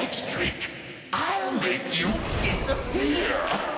next trick, I'll make you disappear.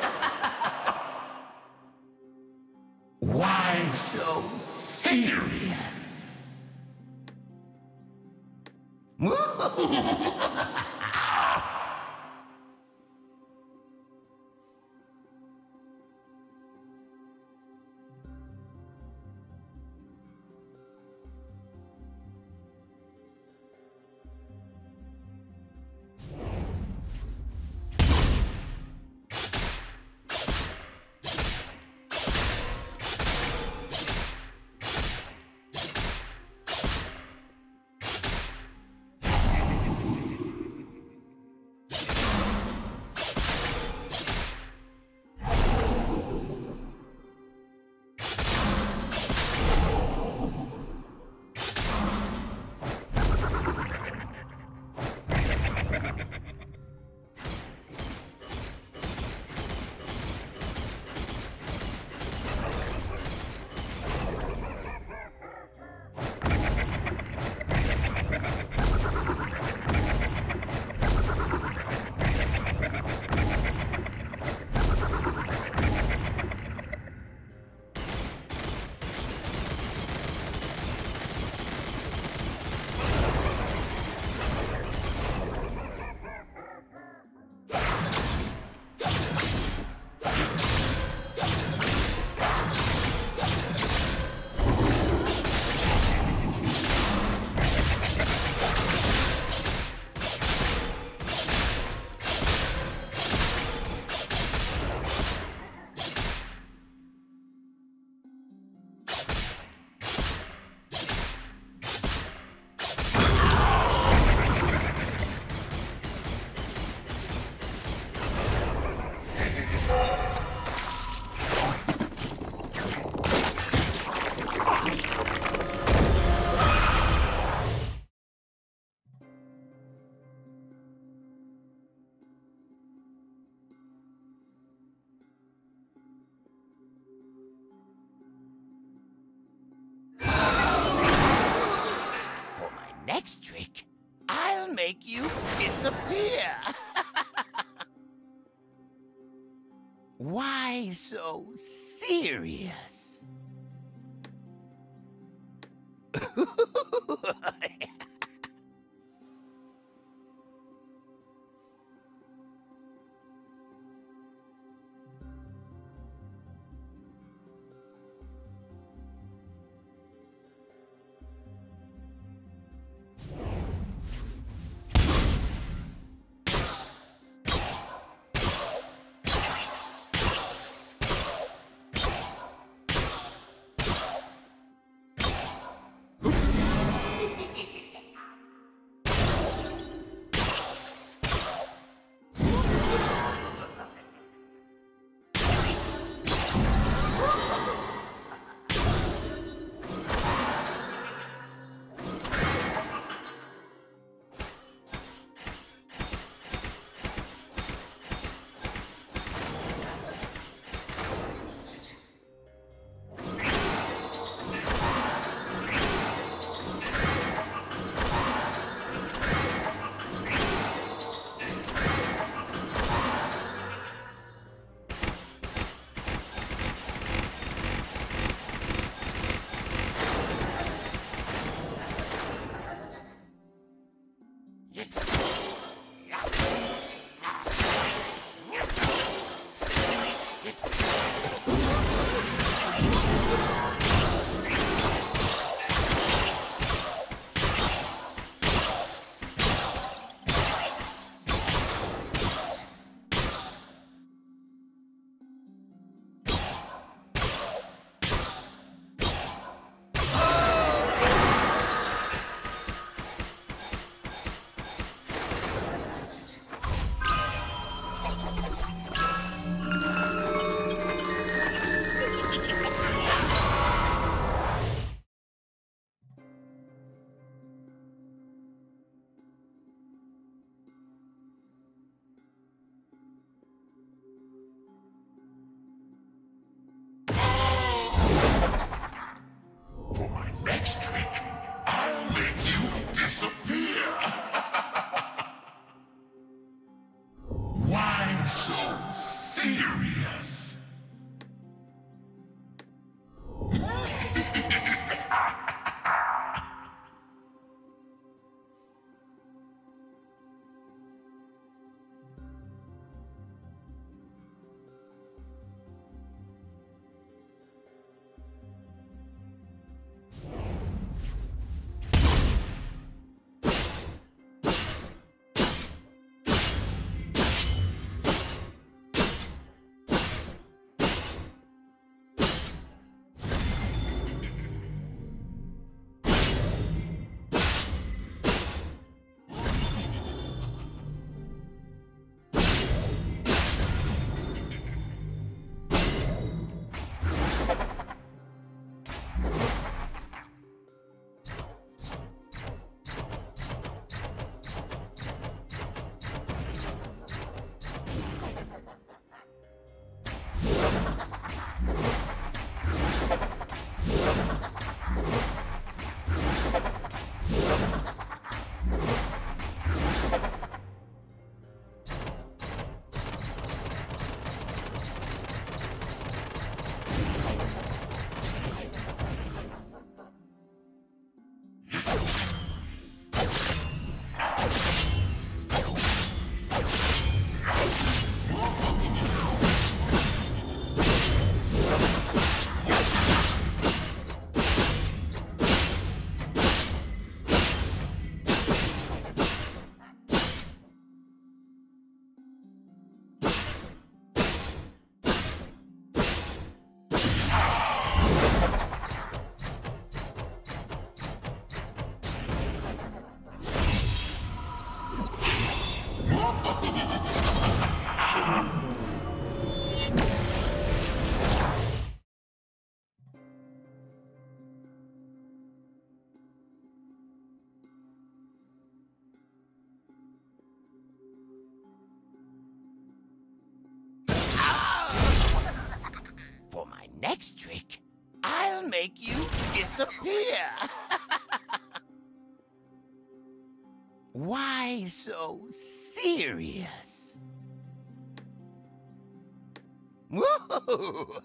Disappear. Why so serious? Next trick, I'll make you disappear. Why so serious? Woo!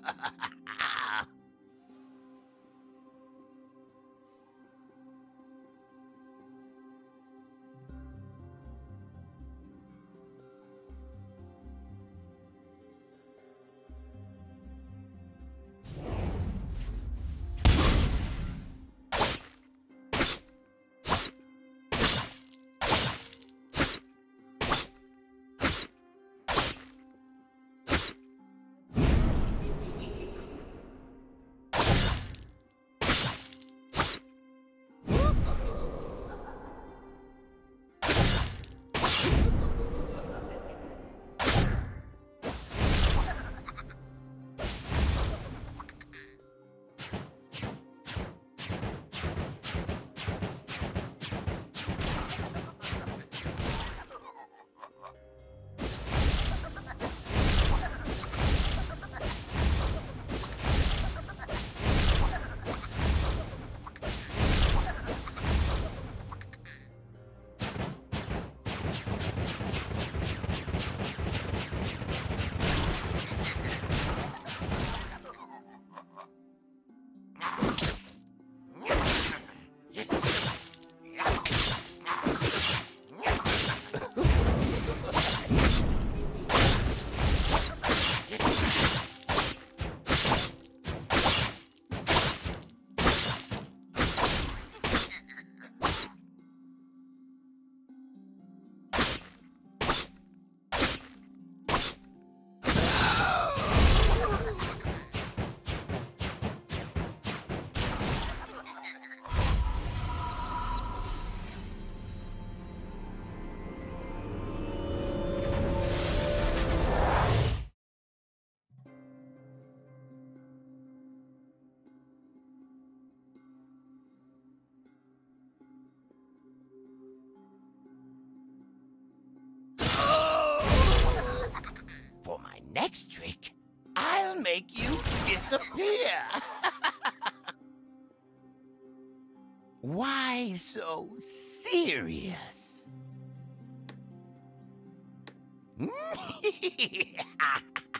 next trick, I'll make you disappear. Why so serious?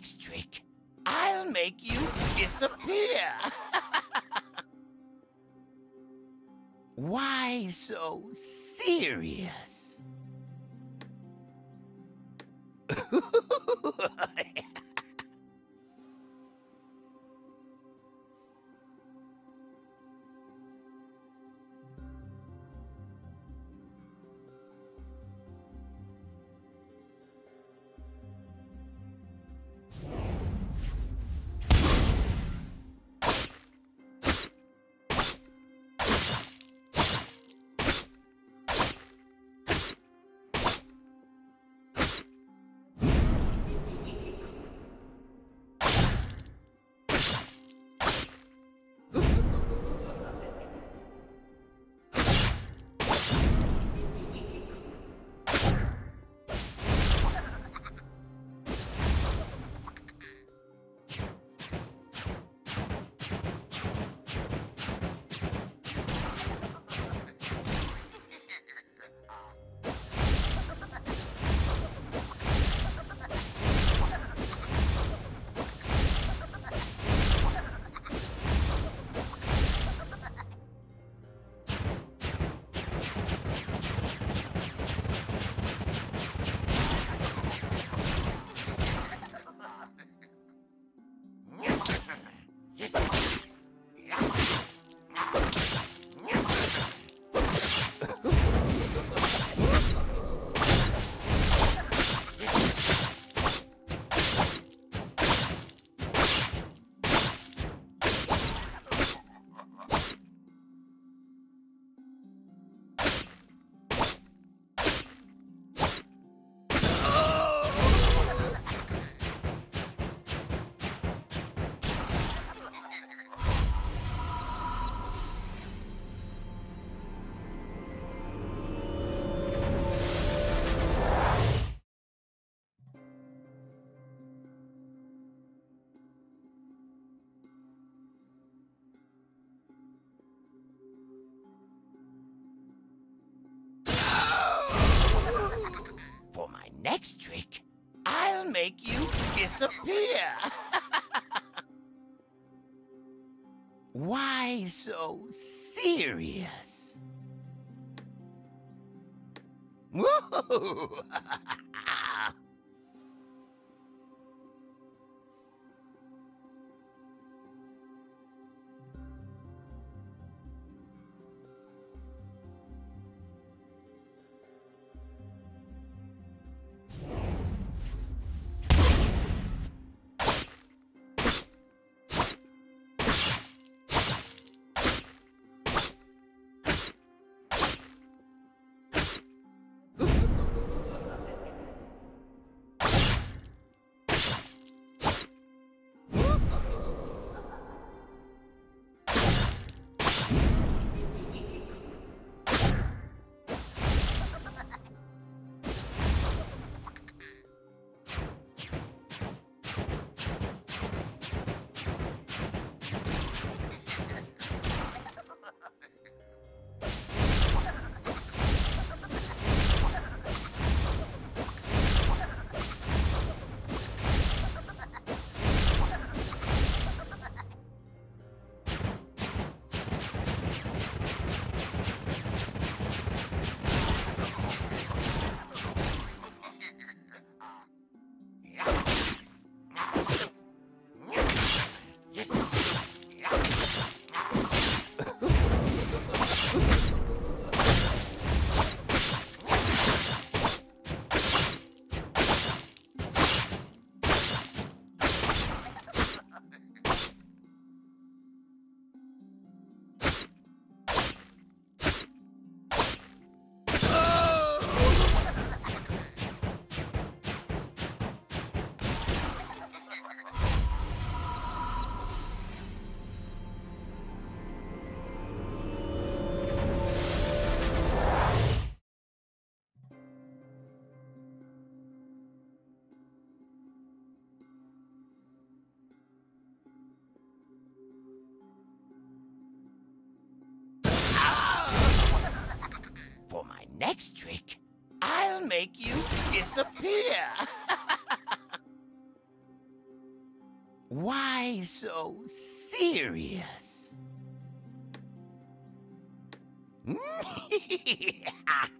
next trick, I'll make you disappear. Why so serious? Next trick, I'll make you disappear. Why so serious? Woo! next trick, I'll make you disappear. Why so serious?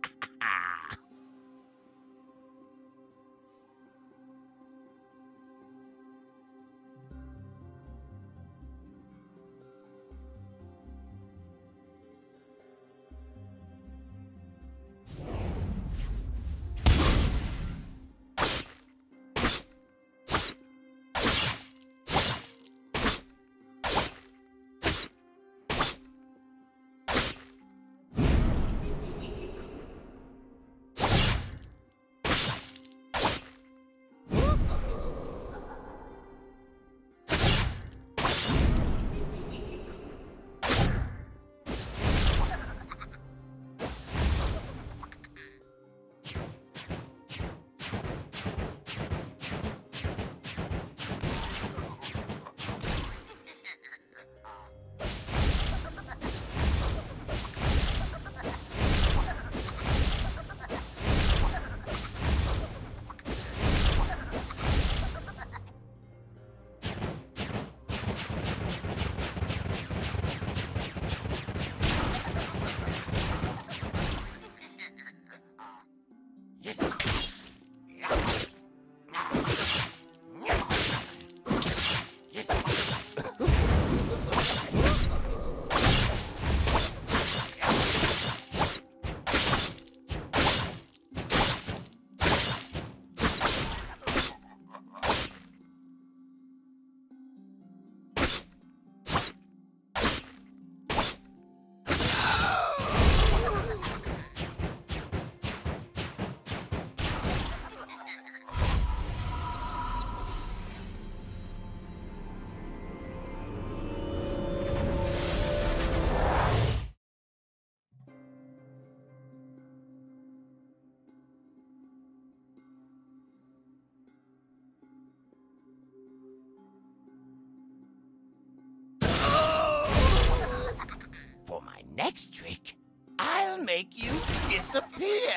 next trick, I'll make you disappear.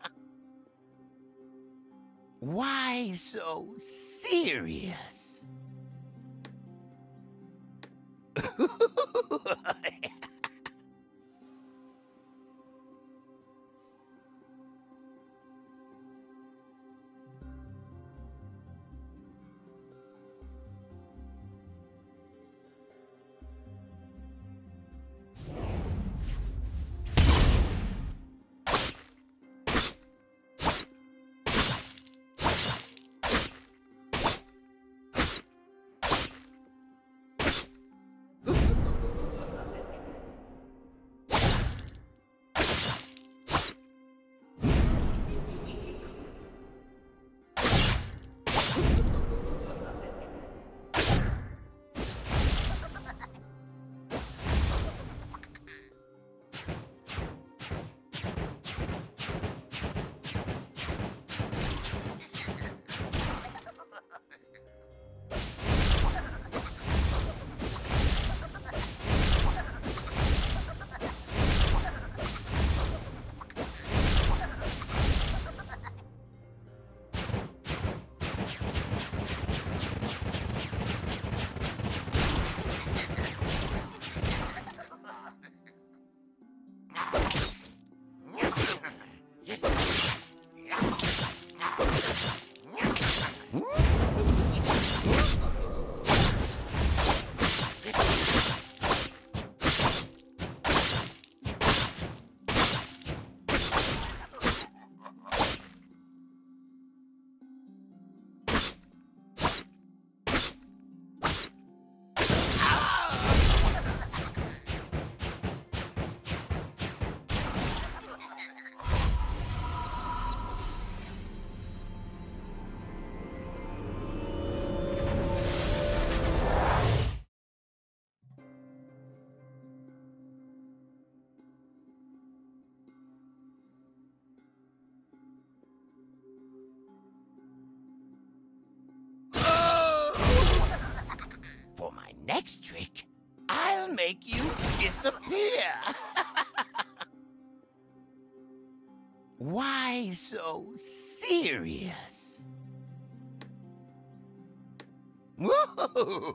Why so serious? Disappear. Why so serious? Woo!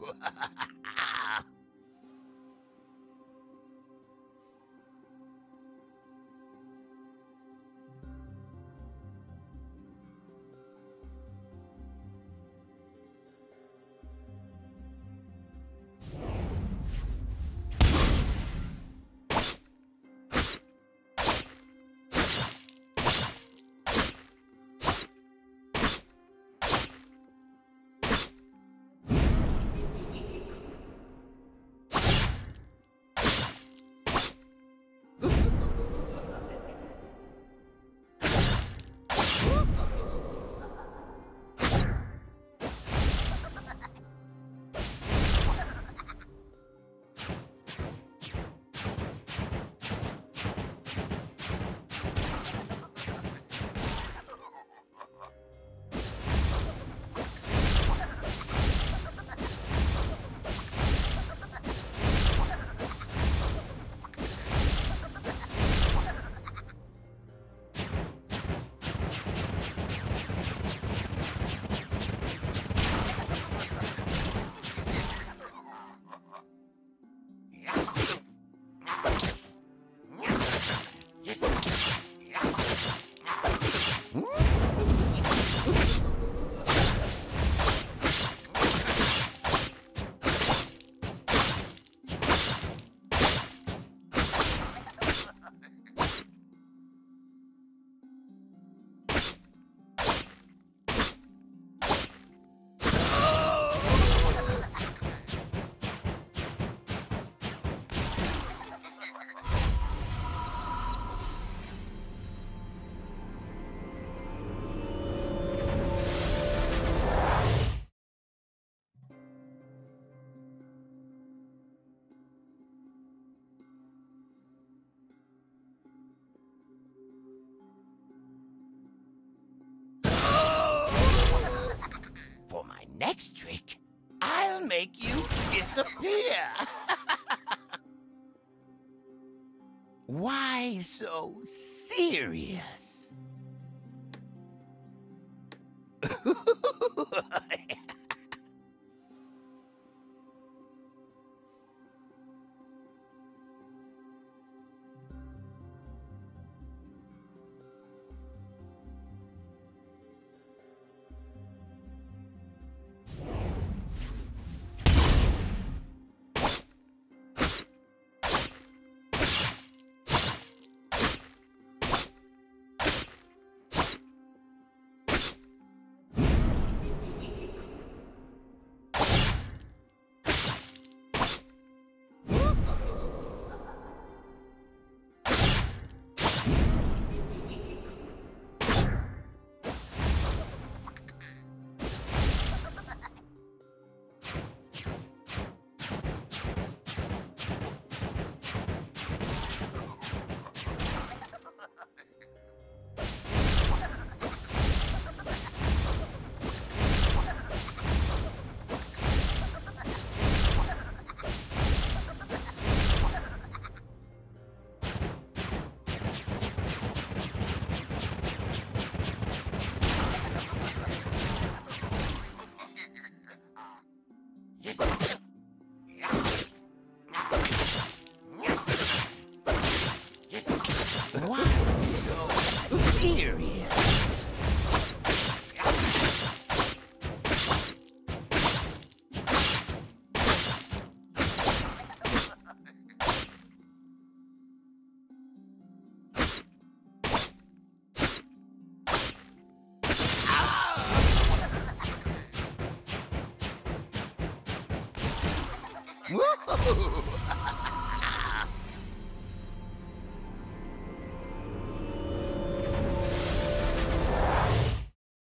disappear. Why so serious? Why so serious?